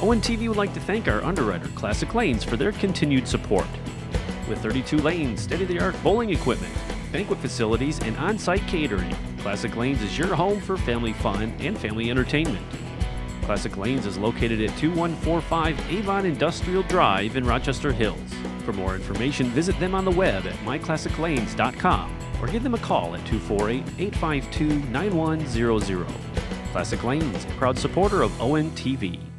ONTV would like to thank our underwriter, Classic Lanes, for their continued support. With 32 lanes, state of the art bowling equipment, banquet facilities, and on site catering, Classic Lanes is your home for family fun and family entertainment. Classic Lanes is located at 2145 Avon Industrial Drive in Rochester Hills. For more information, visit them on the web at myclassiclanes.com or give them a call at 248 852 9100. Classic Lanes, a proud supporter of ONTV.